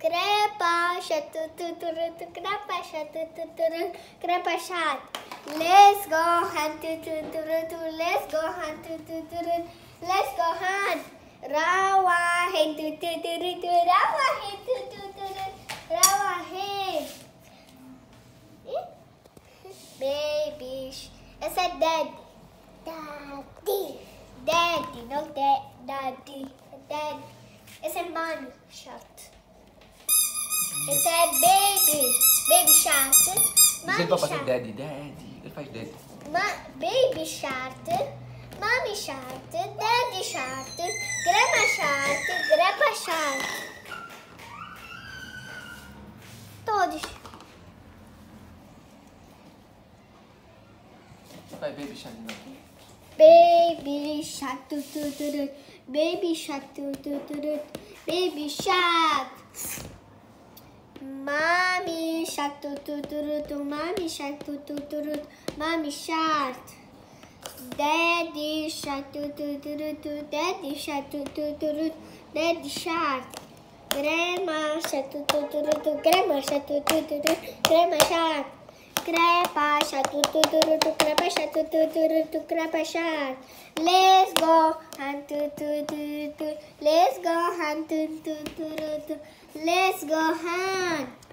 Do do do do. Grandpa shark. Let's go do do. Let's go hunt, do do do do. Let's go hunt. Rawa do do. Rawa hen, do do do do. Rawa hen. Baby. sh- I said daddy. Daddy. Daddy, not dad. Daddy. Daddy. I said mommy shark. I said baby. Baby shark. Mommy ele pra fazer daddy, daddy. Ele faz daddy. Ma- baby shark, mommy shark, daddy shark, grandma shark, grandpa shark. Todos. Vai, baby shark. novo. Baby shark, tu, tu, tu, baby shark, baby shark. Shark, mommy shark, mommy shark. Daddy shark, daddy shark, daddy shark. Grandma shark, grandma shark, grandma shark. Grandpa shark, tu. grandpa shark, grandpa shark. Let's go hunt. Let's go hunt. Let's go hunt.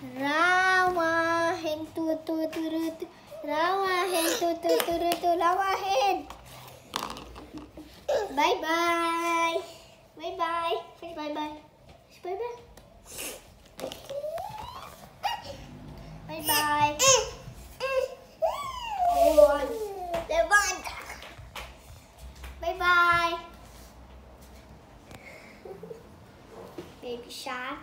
Rawa hen, tu, tu, tu, tu. Rawa hen, tu, tu, tu, tu. Rawa hen. Bye bye. Bye bye. Say bye bye. Say bye bye. Bye bye. Oh, levanta. Bye bye. Baby shark.